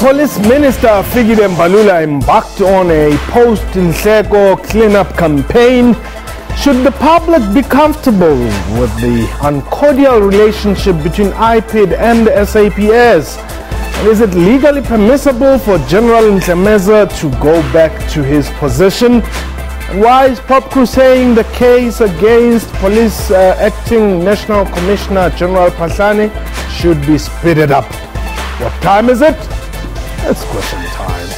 Police Minister Fikile Mbalula embarked on a post-Nhleko cleanup campaign? Should the public be comfortable with the uncordial relationship between IPID and SAPS? Is it legally permissible for General Ntlemeza to go back to his position? Why is POPCRU saying the case against Police uh, Acting National Commissioner General Phahlane should be speeded up? What time is it? It's question time.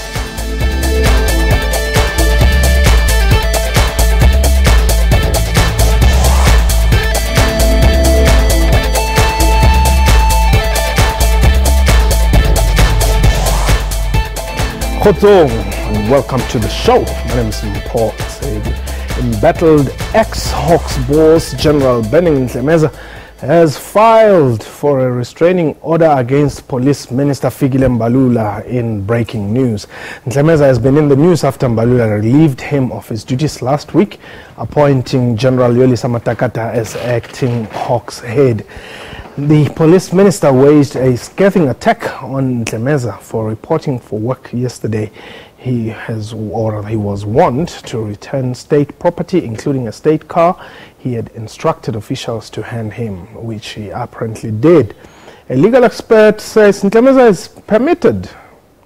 Welcome to the show. My name is Paul. Embattled ex-Hawks boss General Berning Ntlemeza has filed for a restraining order against Police Minister Fikile Mbalula in breaking news. Ntlemeza has been in the news after Mbalula relieved him of his duties last week, appointing General Yolisa Matakata as acting Hawks head. The police minister waged a scathing attack on Ntlemeza for reporting for work yesterday. He has, or he was warned to return state property, including a state car. He had instructed officials to hand him, which he apparently did. A legal expert says Ntlemeza is permitted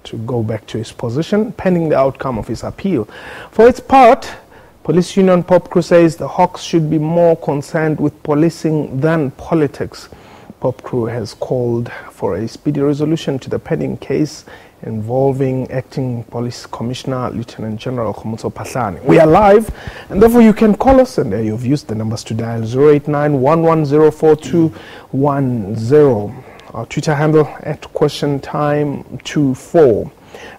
to go back to his position pending the outcome of his appeal. For its part, Police Union POPCRU says the Hawks should be more concerned with policing than politics. POPCRU has called for a speedy resolution to the pending case involving Acting Police Commissioner Lieutenant General Khomotso Phahlane. We are live, and therefore you can call us, and uh, you've used the numbers to dial 089 Our Twitter handle at question time 24.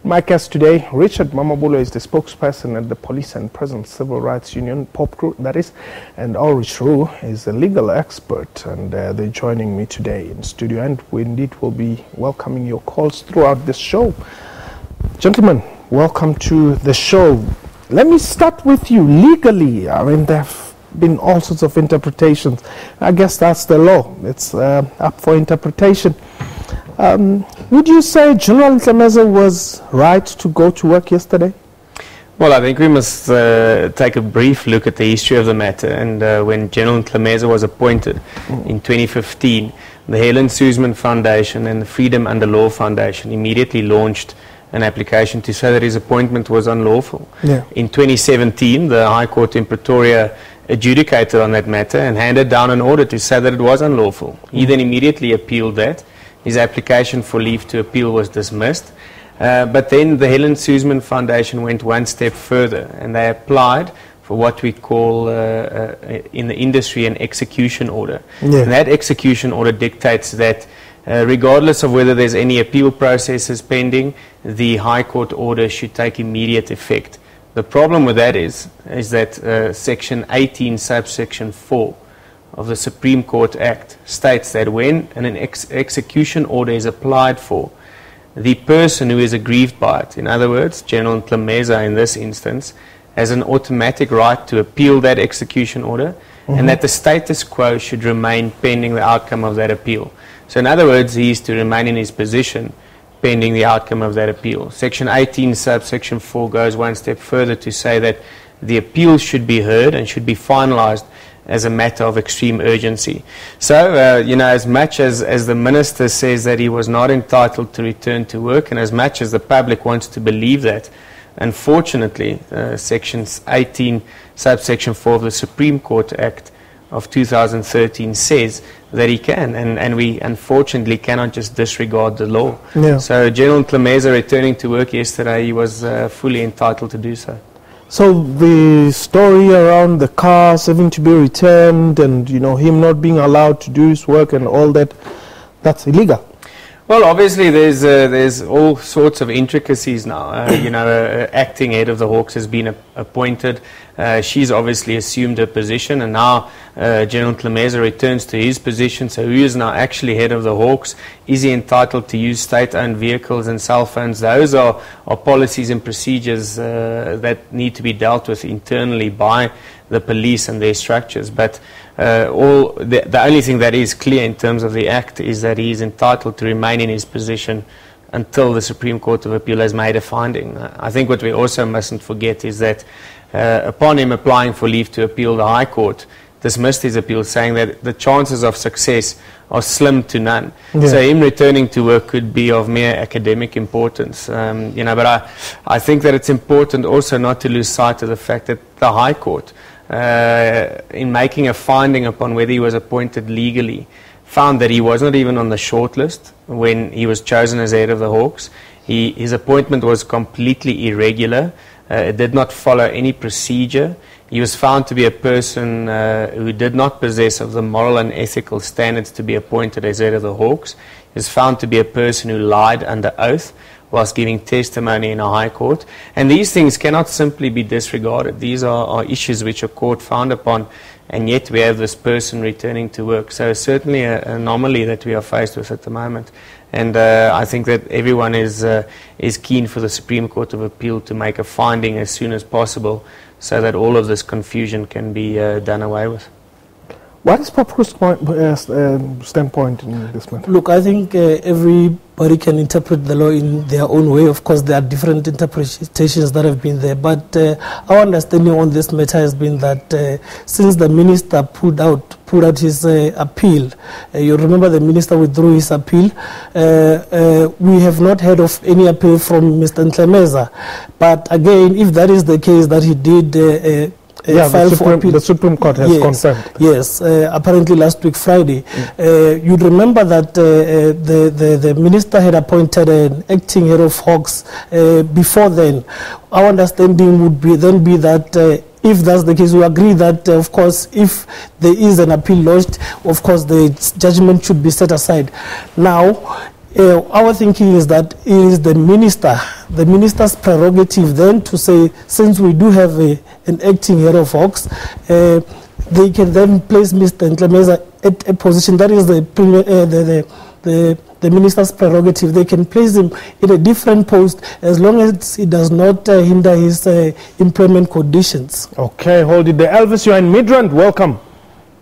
My guest today, Richard Mamabolo, is the spokesperson at the Police and Prison Civil Rights Union, POPCRU, that is, and Ulrich Roux is a legal expert, and uh, they're joining me today in studio, and we indeed will be welcoming your calls throughout this show. Gentlemen, welcome to the show. Let me start with you legally. I mean, there have been all sorts of interpretations. I guess that's the law. It's uh, up for interpretation. Um, would you say General Ntlemeza was right to go to work yesterday? Well, I think we must uh, take a brief look at the history of the matter. And uh, when General Ntlemeza was appointed mm. in 2015, the Helen Suzman Foundation and the Freedom Under Law Foundation immediately launched an application to say that his appointment was unlawful. Yeah. In 2017, the High Court in Pretoria adjudicated on that matter and handed down an order to say that it was unlawful. Mm. He then immediately appealed that his application for leave to appeal was dismissed. Uh, but then the Helen Suzman Foundation went one step further and they applied for what we call uh, uh, in the industry an execution order. Yeah. And that execution order dictates that uh, regardless of whether there's any appeal processes pending, the High Court order should take immediate effect. The problem with that is, is that uh, Section 18, subsection 4 of the Supreme Court Act states that when an ex- execution order is applied for, the person who is aggrieved by it, in other words, General Ntlemeza in this instance, has an automatic right to appeal that execution order mm-hmm. and that the status quo should remain pending the outcome of that appeal. So, in other words, he is to remain in his position pending the outcome of that appeal. Section 18, subsection 4 goes one step further to say that the appeal should be heard and should be finalized as a matter of extreme urgency. So, uh, you know, as much as, as the minister says that he was not entitled to return to work, and as much as the public wants to believe that, unfortunately, uh, Section 18, subsection 4 of the Supreme Court Act of 2013 says that he can, and, and we unfortunately cannot just disregard the law. Yeah. So, General Ntlemeza returning to work yesterday, he was uh, fully entitled to do so. So the story around the cars having to be returned and you know him not being allowed to do his work and all that, that's illegal. Well, obviously, there's uh, there's all sorts of intricacies now. Uh, you know, uh, acting head of the Hawks has been appointed. Uh, she's obviously assumed her position, and now uh, General Ntlemeza returns to his position. So, who is now actually head of the Hawks? Is he entitled to use state-owned vehicles and cell phones? Those are, are policies and procedures uh, that need to be dealt with internally by the police and their structures. But uh, all the, the only thing that is clear in terms of the act is that he is entitled to remain in his position until the Supreme Court of Appeal has made a finding. I think what we also mustn't forget is that uh, upon him applying for leave to appeal, the High Court dismissed his appeal, saying that the chances of success are slim to none. Yeah. So him returning to work could be of mere academic importance. Um, you know, but I, I think that it's important also not to lose sight of the fact that the High Court, uh, in making a finding upon whether he was appointed legally, found that he was not even on the shortlist when he was chosen as head of the Hawks. He, his appointment was completely irregular. Uh, it did not follow any procedure. He was found to be a person uh, who did not possess of the moral and ethical standards to be appointed as head of the Hawks. He was found to be a person who lied under oath whilst giving testimony in a high court. And these things cannot simply be disregarded. These are, are issues which a court found upon, and yet we have this person returning to work. So certainly an anomaly that we are faced with at the moment. And uh, I think that everyone is, uh, is keen for the Supreme Court of Appeal to make a finding as soon as possible so that all of this confusion can be uh, done away with. What is point, uh, um, standpoint in this matter? Look, I think uh, everybody can interpret the law in their own way. Of course, there are different interpretations that have been there. But uh, our understanding on this matter has been that uh, since the minister put out put out his uh, appeal, uh, you remember the minister withdrew his appeal. we have not heard of any appeal from Mr. Ntlemeza. But again, if that is the case that he did uh, yeah, the Supreme, the Supreme, Court has yes, confirmed. Yes, uh, apparently last week Friday. Mm. Uh, you'd remember that uh, uh, the, the, the minister had appointed an acting head of Hawks uh, before then. Our understanding would be then be that if that's the case, we agree that, uh, of course, if there is an appeal lodged, of course, the judgment should be set aside. Now, uh, our thinking is that it is the minister, the minister's prerogative then to say, since we do have a, an acting head of Hawks, uh, they can then place Mr. Ntlemeza at a position that is the, uh, the, the, the, the, minister's prerogative. They can place him in a different post as long as it does not uh, hinder his uh, employment conditions. Okay, hold it there. Elvis, you're in Midrand. Welcome.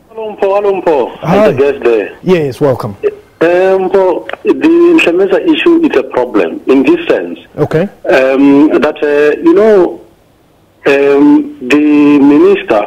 Hello, hello, Hi. guest there. Yes, welcome. Um, well, the Ntlemeza issue is a problem in this sense. Okay. Um, that, uh, you know, um, the minister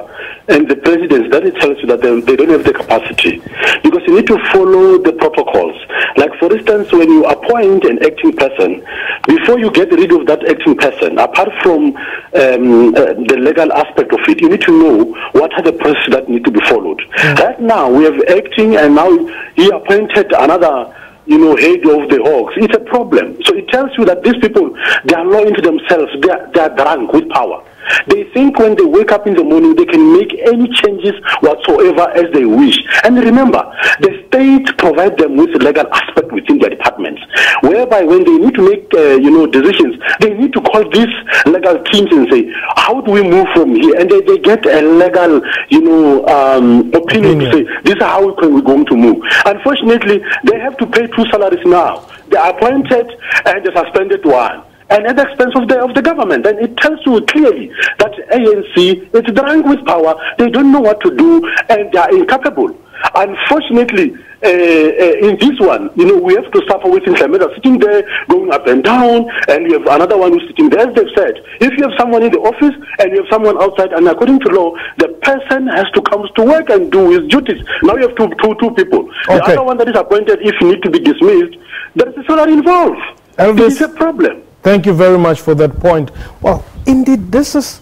and the president, that it tells you that they, they, don't have the capacity. Because you need to follow the protocols. Like, for instance, when you appoint an acting person, before you get rid of that acting person, apart from um, uh, the legal aspect of it, you need to know what are the processes that need to be followed. Mm. Right now, we have acting, and now he appointed another you know, head of the Hawks. It's a problem. So it tells you that these people, they are loyal to themselves. They are, they are drunk with power. They think when they wake up in the morning, they can make any changes whatsoever as they wish. And remember, the state provides them with legal aspect within their departments, whereby when they need to make, uh, you know, decisions, they need to call these legal teams and say, how do we move from here? And they, they get a legal, you know, um, opinion, opinion, to say, this is how we're going to move. Unfortunately, they have to pay two salaries now. They are appointed and they suspended one and at the expense of the of the government. And it tells you clearly that ANC is drunk with power. They don't know what to do, and they are incapable. Unfortunately, uh, uh, in this one, you know, we have to suffer with Ntlemeza sitting there, going up and down, and you have another one who's sitting there. As they've said, if you have someone in the office and you have someone outside, and according to law, the person has to come to work and do his duties. Now you have two, two, two people. Okay. The other one that is appointed, if you need to be dismissed, there is a salary involved. Elvis, this is a problem. Thank you very much for that point. Well, indeed, this is,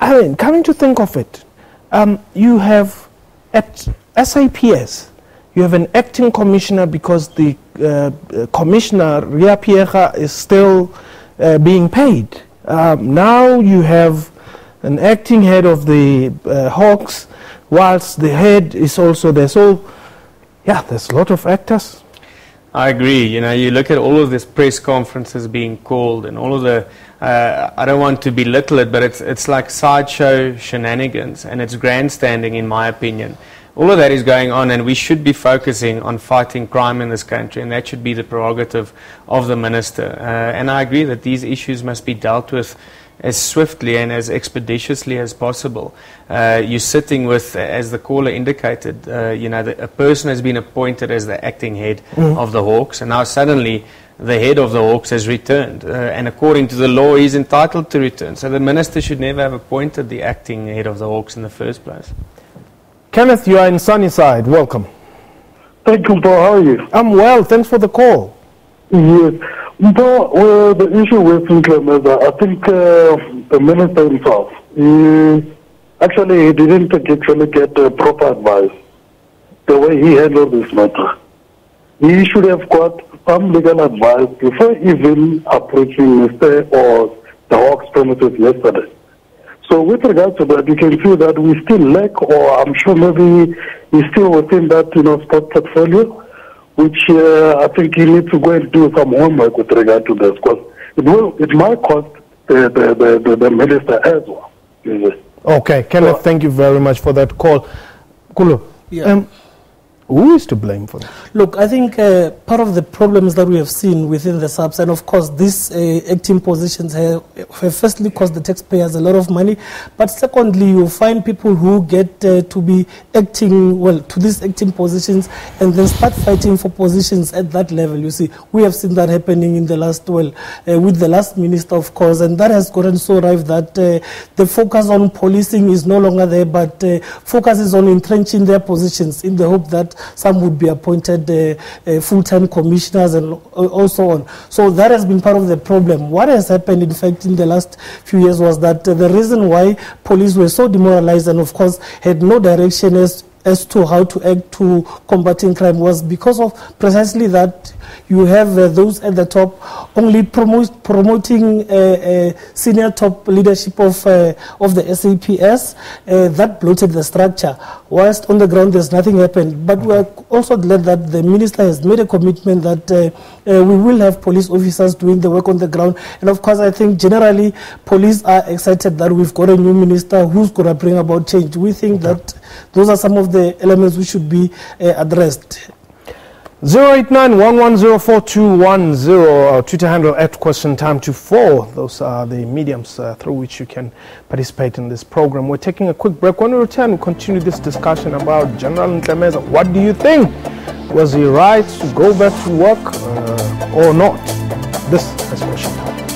I mean, coming to think of it, um, you have at SAPS, you have an acting commissioner because the uh, commissioner, Riah Phiyega, is still uh, being paid. Um, now you have an acting head of the uh, Hawks, whilst the head is also there. So, yeah, there's a lot of actors. I agree. You know, you look at all of these press conferences being called and all of the, uh, I don't want to belittle it, but it's, it's like sideshow shenanigans and it's grandstanding in my opinion. All of that is going on and we should be focusing on fighting crime in this country and that should be the prerogative of the minister. Uh, and I agree that these issues must be dealt with as swiftly and as expeditiously as possible. Uh, you're sitting with, as the caller indicated, uh, you know, the, a person has been appointed as the acting head mm. of the Hawks, and now suddenly the head of the Hawks has returned. Uh, and according to the law, he's entitled to return. So the minister should never have appointed the acting head of the Hawks in the first place. Kenneth, you are in Sunnyside. Welcome. Thank you, Paul. How are you? I'm well. Thanks for the call. Yes. Paul, well, the issue with Ntlemeza, I think uh, the minister himself, he, actually he didn't actually get uh, proper advice the way he handled this matter. He should have got some legal advice before even approaching Mr. or the Hawks premises yesterday. So with regard to that, you can see that we still lack, or I'm sure maybe he's still within that, you know, sport portfolio, which uh, I think he needs to go and do some homework with regard to this, because it will, it might cost the, the, the, the, the minister as well. Okay, Kenneth, thank you very much for that call. Kulu, Yeah. um, who is to blame for that? Look, I think uh, part of the problems that we have seen within the subs, and of course, these uh, acting positions have, have firstly cost the taxpayers a lot of money, but secondly, you find people who get uh, to be acting, well, to these acting positions and then start fighting for positions at that level. You see, we have seen that happening in the last, well, uh, with the last minister, of course, and that has gotten so rife that uh, the focus on policing is no longer there, but uh, focus is on entrenching their positions in the hope that some would be appointed uh, uh, full-time commissioners and also on. So that has been part of the problem. What has happened, in fact, in the last few years was that uh, the reason why police were so demoralized and, of course, had no direction as as to how to act to combating crime was because of precisely that you have uh, those at the top only promote, promoting uh, uh, senior top leadership of uh, of the SAPS uh, that bloated the structure whilst on the ground there's nothing happened. But we are also glad that the minister has made a commitment that uh, uh, we will have police officers doing the work on the ground. And of course I think generally police are excited that we've got a new minister who's going to bring about change. We think that those are some of the elements which should be uh, addressed 089-110-4210, Twitter handle at question time to four. Those are the mediums uh, through which you can participate in this program. We're taking a quick break. When we return, we continue this discussion about General Ntlemeza. What do you think? Was he right to go back to work uh, or not? This is question time.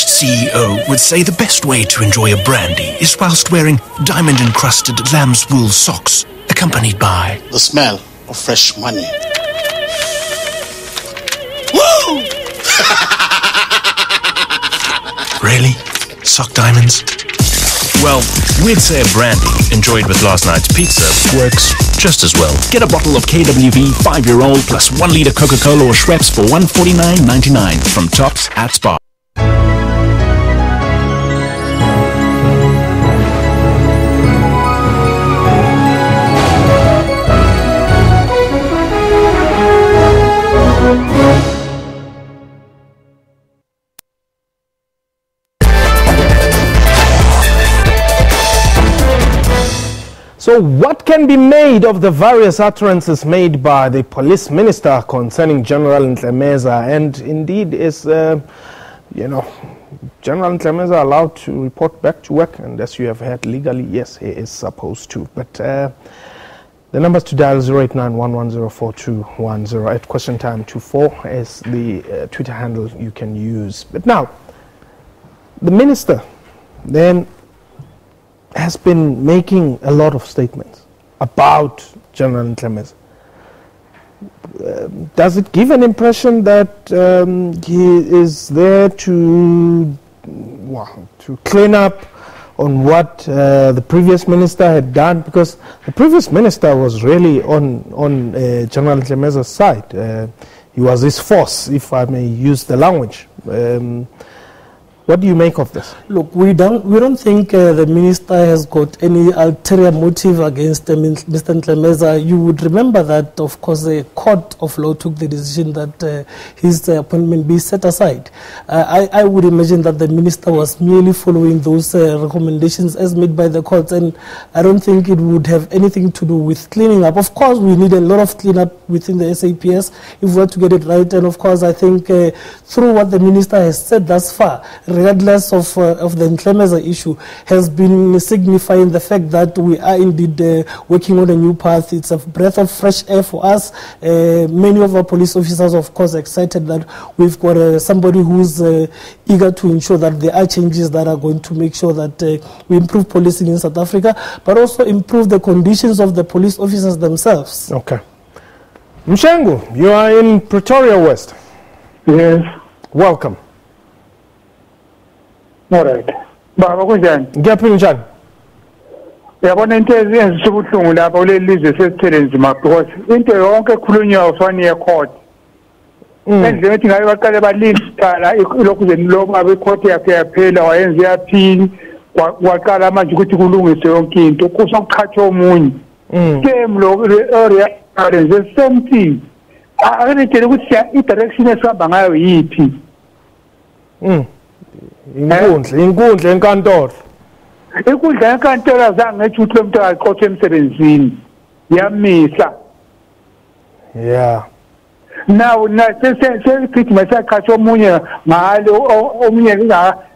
Distinguished CEO would say the best way to enjoy a brandy is whilst wearing diamond encrusted lamb's wool socks, accompanied by the smell of fresh money. Woo! Really? Sock diamonds? Well, we'd say a brandy enjoyed with last night's pizza works just as well. Get a bottle of KWV 5 year old plus 1 litre Coca Cola or Schweppes for $149.99 from Tops at Spar. So, what can be made of the various utterances made by the police minister concerning General Ntlemeza? And indeed, is, uh, you know, General Ntlemeza allowed to report back to work? And as you have heard legally, yes, he is supposed to. But uh, the numbers to dial 0891104210 at question time 24 is the uh, Twitter handle you can use. But now, the minister then has been making a lot of statements about General Ntlemeza. Uh, does it give an impression that um, he is there to, well, to clean up on what uh, the previous minister had done? Because the previous minister was really on, on uh, General Ntlemeza's side. Uh, he was his force, if I may use the language. Um, What do you make of this? Look, we don't, we don't think uh, the minister has got any ulterior motive against uh, Mr. Ntlemeza. You would remember that, of course, the court of law took the decision that uh, his appointment be set aside. Uh, I, I, would imagine that the minister was merely following those uh, recommendations as made by the courts, and I don't think it would have anything to do with cleaning up. Of course, we need a lot of cleanup within the SAPS if we were to get it right, and of course, I think uh, through what the minister has said thus far, regardless of, uh, of the Ntlemeza issue, has been signifying the fact that we are indeed uh, working on a new path. It's a breath of fresh air for us. Uh, many of our police officers, of course, are excited that we've got uh, somebody who's uh, eager to ensure that there are changes that are going to make sure that uh, we improve policing in South Africa, but also improve the conditions of the police officers themselves. Okay. Mshengu, you are in Pretoria West. Yes. Welcome. Alright. Baba kunjani? Ngiyaphila njani? Uyabona into ezisubuhlungu lapha kuleli lizwe sesithele nzima because into yonke ekhulunywayo fani ye-court. Endlini ethi ngabe baqale balindala lokhu ze loba becourt yakhe yaphela wayenza yaphili waqala manje ukuthi kulungiswe yonke into kusokuqhatshwa omunye. Same lo area the same thing. Akanitshela ukuthi i-direction esihamba ngayo yiphi. Mm. Inkundla inkundla enkantolo inkundla enkantolo azange ngethi ukuthi lo muntu akaqothwe emsebenzini. Yamisa. Yeah now na sesegijima siyaqhatsha omunye ngalo omunye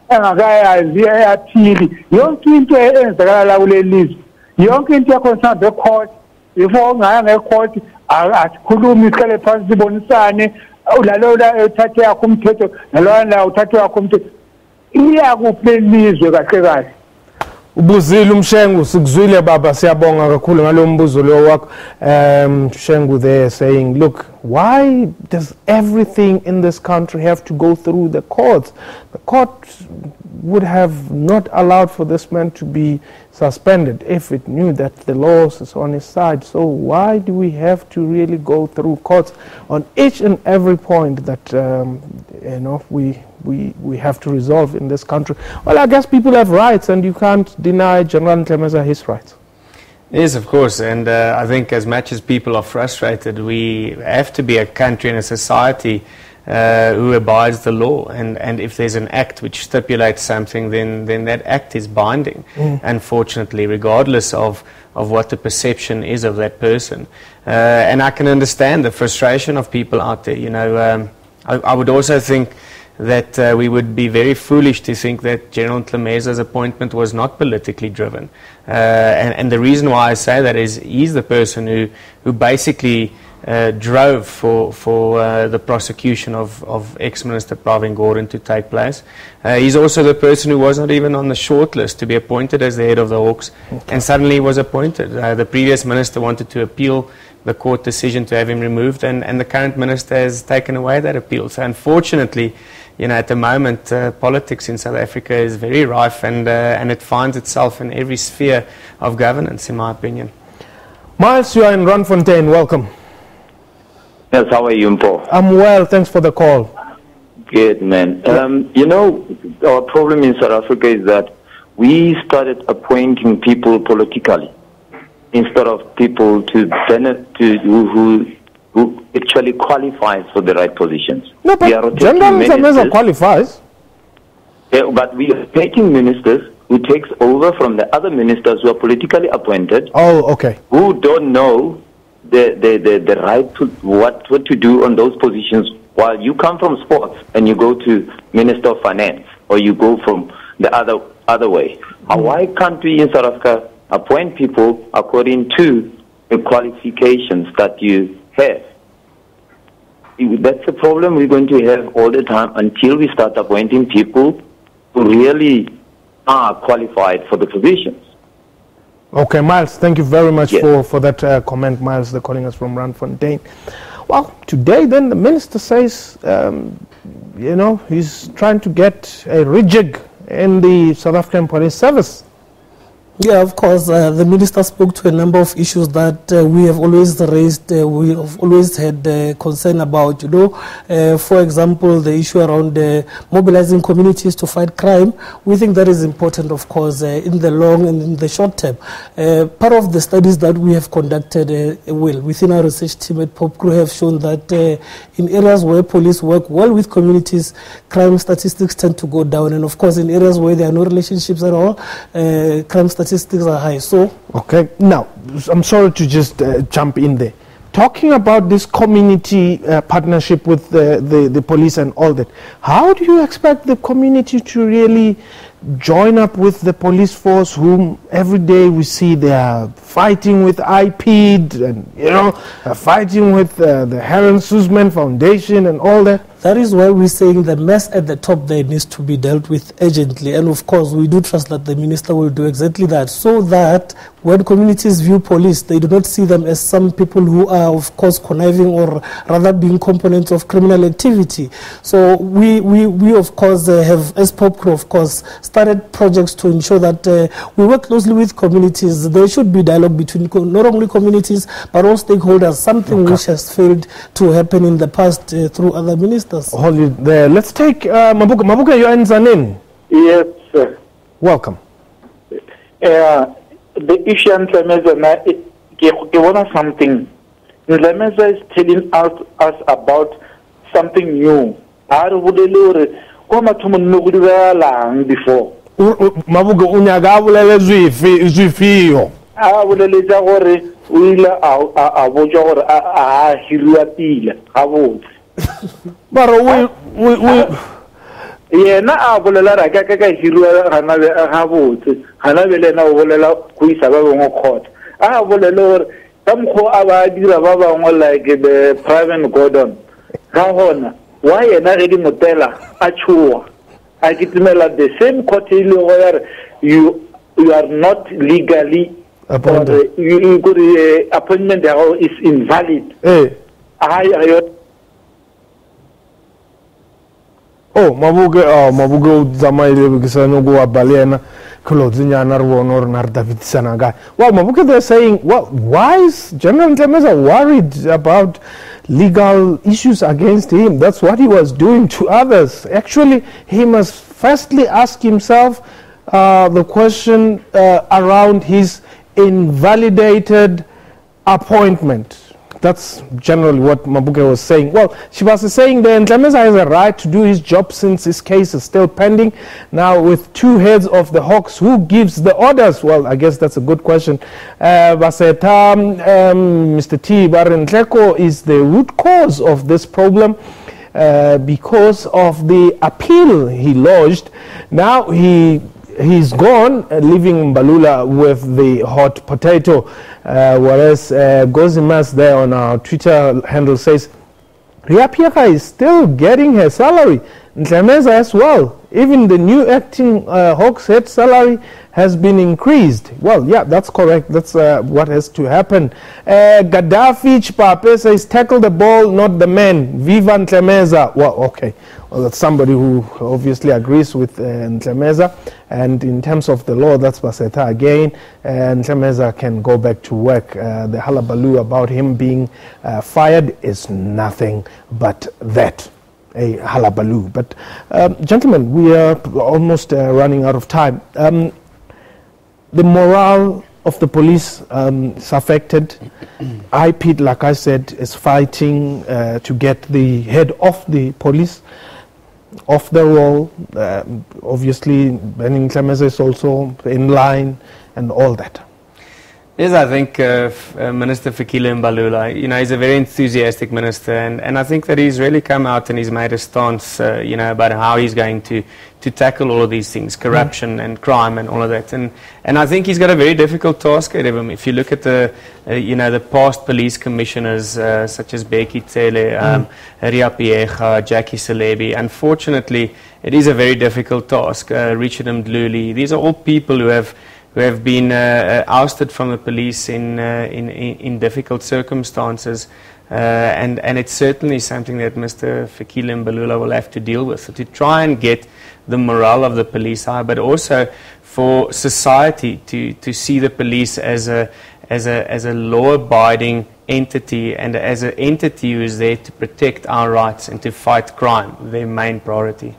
engakayazi eyaphili. Yonke into eyenzakala la kuleli lizwe yonke into yakhona sihambe ecourt before ngaya ngecourt asikhulumi sihlale phansi sibonisane. Lalola uthathe yakho umthetho nalona uthathe wakho umthetho iyakuphi kahle kahle. Ubuzile umshengu sikuzwile baba siyabonga kakhulu ngalo mbuzo lo wakho. Um shengu there saying look why does everything in this country have to go through the courts? The court would have not allowed for this man to be suspended if it knew that the law is on his side. So why do we have to really go through courts on each and every point that um, you know we, we, we have to resolve in this country? Well, I guess people have rights and you can't deny General Ntlemeza his rights. Yes, of course, and uh, I think as much as people are frustrated, we have to be a country and a society uh, who abides the law. And, and if there's an act which stipulates something, then, then that act is binding, mm. unfortunately, regardless of, of what the perception is of that person. Uh, and I can understand the frustration of people out there. You know, um, I, I, would also think that uh, we would be very foolish to think that General Ntlemeza's appointment was not politically driven. Uh, and, and the reason why I say that is he's the person who, who basically uh, drove for, for uh, the prosecution of, of ex-minister Pravin Gordhan to take place. Uh, he's also the person who was not even on the shortlist to be appointed as the head of the Hawks, okay. and suddenly was appointed. Uh, the previous minister wanted to appeal the court decision to have him removed, and, and the current minister has taken away that appeal. So unfortunately, you know, at the moment, uh, politics in South Africa is very rife, and, uh, and it finds itself in every sphere of governance, in my opinion. Miles, you are in Randfontein. Welcome. Yes, how are you, Mpho? I'm well, thanks for the call. Good, man. Um, you know, our problem in South Africa is that we started appointing people politically instead of people to, to who, who, who actually qualifies for the right positions. No, but General Ntlemeza qualifies. Yeah, but we are taking ministers who takes over from the other ministers who are politically appointed. Oh, okay. Who don't know the, the, the, the right to what, what to do on those positions while you come from sports and you go to Minister of Finance or you go from the other, other way. Mm. Why can't we in South Africa appoint people according to the qualifications that you have? That's the problem we're going to have all the time until we start appointing people who really are qualified for the positions. Okay, Miles, thank you very much yes. for, for that uh, comment, Miles. They're calling us from Randfontein. Well, today then the minister says, um, you know, he's trying to get a rejig in the South African Police Service. Yeah, of course. Uh, the minister spoke to a number of issues that uh, we have always raised, uh, we have always had uh, concern about. You know, uh, for example, the issue around uh, mobilizing communities to fight crime. We think that is important, of course, in the long and in the short term. part of the studies that we have conducted, well, within our research team at POPCRU have shown that in areas where police work well with communities, crime statistics tend to go down. And of course, in areas where there are no relationships at all, crime statistics statistics are high. So, okay. Now, I'm sorry to just uh, jump in there. Talking about this community uh, partnership with the, the, the police and all that, how do you expect the community to really join up with the police force whom every day we see they are fighting with IPID and you know fighting with uh, the Helen Suzman Foundation and all that that is why we're saying the mess at the top there needs to be dealt with urgently. And of course, we do trust that the minister will do exactly that so that when communities view police, they do not see them as some people who are, of course, conniving or rather being components of criminal activity. So we, we, we of course, uh, have, as POPCRU, of course, started projects to ensure that uh, we work closely with communities. There should be dialogue between not only communities, but all stakeholders, something okay. which has failed to happen in the past uh, through other ministers us. Hold it there. Let's take uh, Mabuga. Mabuga, you're in Zanin. Yes, sir. Welcome. Uh, the issue on Tlemeza, ke bona something. Tlemeza is telling us, us about something new. Ha re bolele hore kwa mathomong ne go diragalang before. Mabuga o nyaka a bolele zwifio. A boleletsa gore o ile a botsa gore a hiriwa pila ga botse. Bara we we we. Yena a bolela ra ka ka ka hirwa gana be ga botse. Gana be le na o bolela go isa ba bangwe court. A bolele gore ka mokgwa a ba dira ba bangwe like the Pravin Gordhan. Ga gona wa yena ge di motela a tshoa a kitimela the same court e le go yare you you are not legally appointed. you, you, you, uh, appointment ya is invalid. Eh. A oh mabuke oh mabuke o tsamaile ke sa no go bale yena kholo tsinyana re bona gore na re davitisana kae well mabuke they're saying well why is general Ntlemeza worried about legal issues against him? That's what he was doing to others. Actually he must firstly ask himself uh, the question uh, around his invalidated appointment that's generally what Mabuke was saying. Well, she was saying that Ntlemeza has a right to do his job since his case is still pending. Now, with two heads of the Hawks, who gives the orders? Well, I guess that's a good question. Uh, um, Mr. T. Barentleko is the root cause of this problem. Uh, because of the appeal he lodged. Now he he's gone, uh, leaving Mbalula with the hot potato. Uh, whereas uh, Gozimas there on our Twitter handle says, Riah Phiyega is still getting her salary. Ntlemeza as well. Even the new acting uh, Hawks head salary has been increased. Well, yeah, that's correct. That's uh, what has to happen. Uh, Gaddafi Chipape says, tackle the ball, not the man. Viva Ntlemeza. Well, okay. Well, that's somebody who obviously agrees with uh, Ntlemeza. And in terms of the law, that's Baseta again. And Ntlemeza can go back to work. Uh, the halabaloo about him being uh, fired is nothing but that a halabaloo. But, um, gentlemen, we are almost uh, running out of time. Um, the morale of the police um, is affected. IPID, like I said, is fighting uh, to get the head of the police off the roll. Uh, obviously, Benning Clemens is also in line and all that. Yes, I think uh, uh, Minister Fikile Mbalula, you know, he's a very enthusiastic minister, and, and I think that he's really come out and he's made a stance, uh, you know, about how he's going to, to tackle all of these things, corruption mm. and crime and all of that. And, and I think he's got a very difficult task ahead of him. If you look at the, uh, you know, the past police commissioners, uh, such as Bheki Cele, um, mm. Riah Phiyega, Jackie Selebi, unfortunately, it is a very difficult task. Uh, Richard Mdluli, these are all people who have who have been uh, uh, ousted from the police in, uh, in, in, difficult circumstances. Uh, and, and it's certainly something that Mr. Fikile Mbalula will have to deal with. So to try and get the morale of the police high, but also for society to, to see the police as a, as a, as a law-abiding entity and as an entity who is there to protect our rights and to fight crime, their main priority.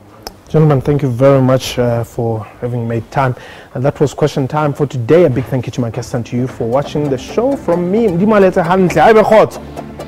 Gentlemen, thank you very much uh, for having made time. And that was question time for today. A big thank you to my guests and to you for watching the show. From me, Mdimalete Handle.